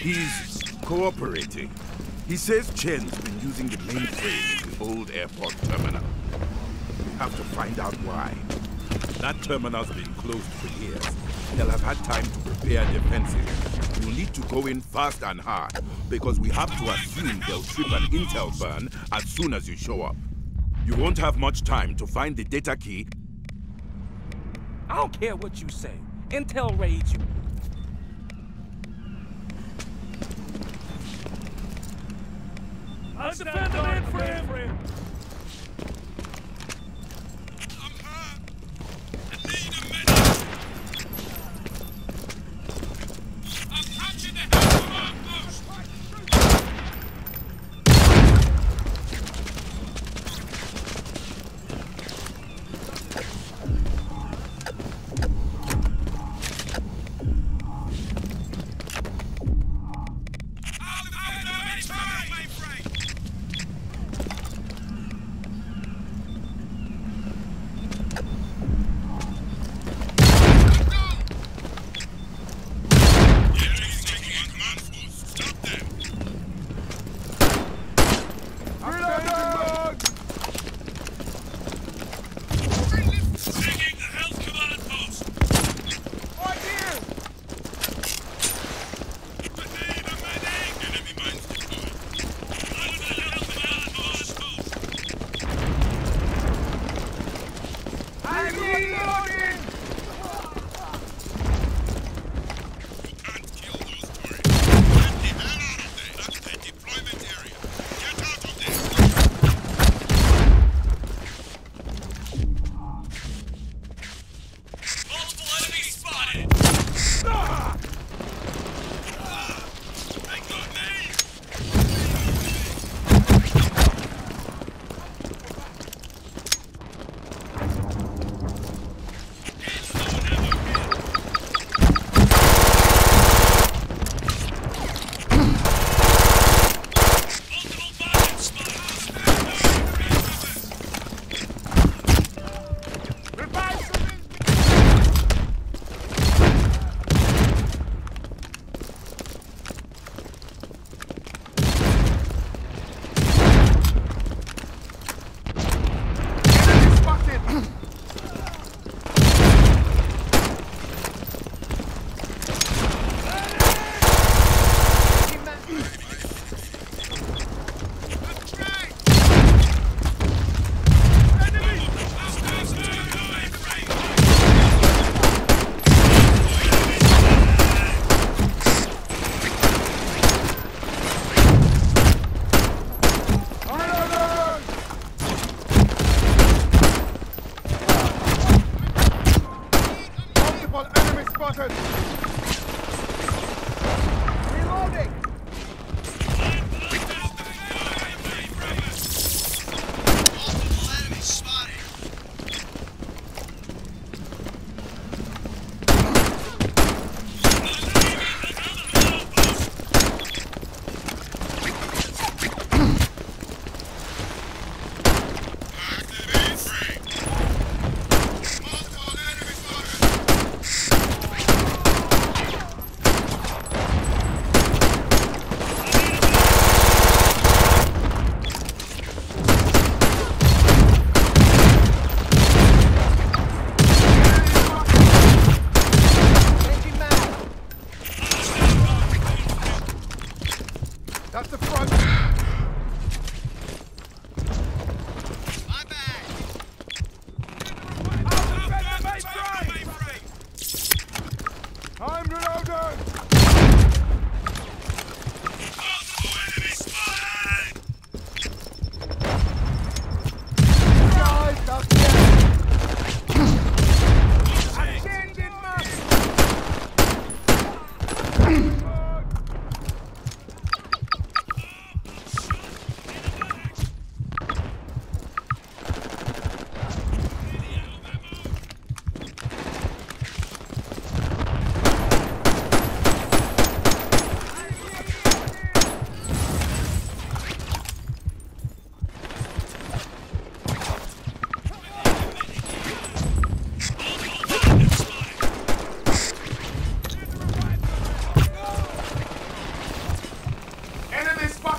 He's cooperating. He says Chen's been using the mainframe in the old airport terminal. We have to find out why. That terminal's been closed for years. They'll have had time to prepare defenses. You'll need to go in fast and hard, because we have to assume they'll trip an intel burn as soon as you show up. You won't have much time to find the data key. I don't care what you say. Intel raids you. I'll defend the! Enemy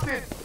justice.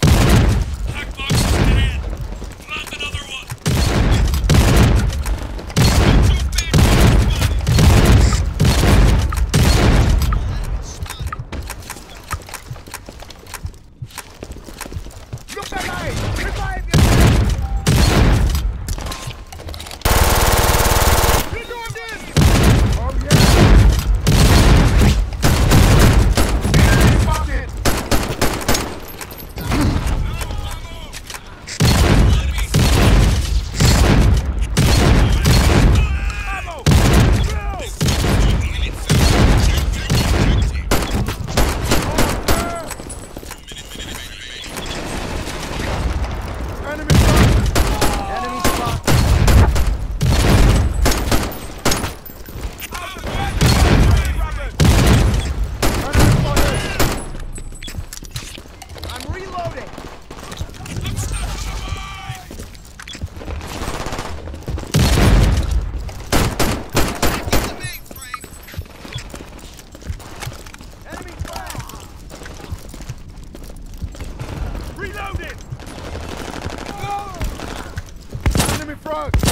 Fuck!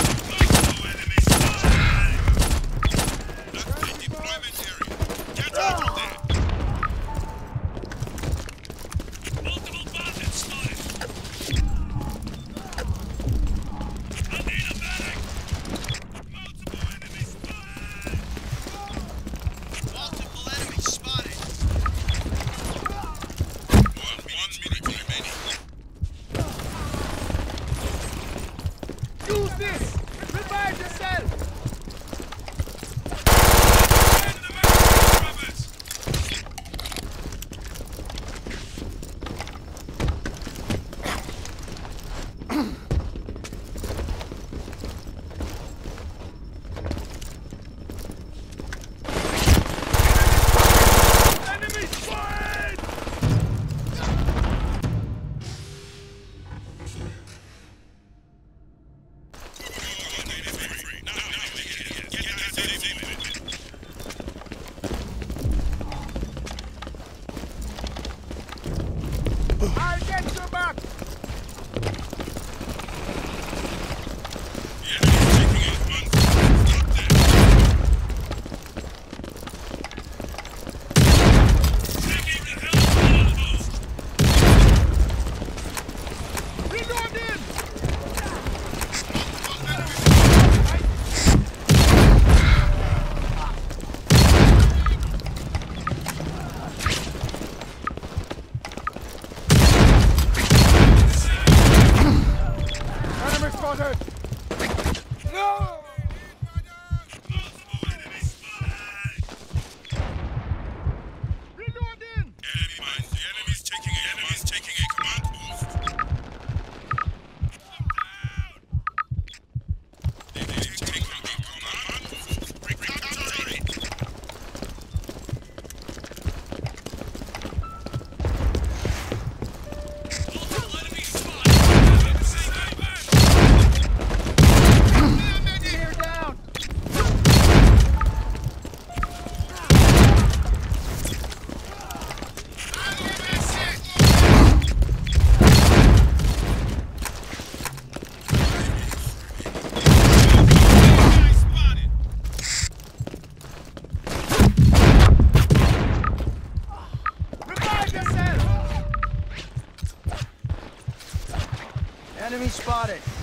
Spotted.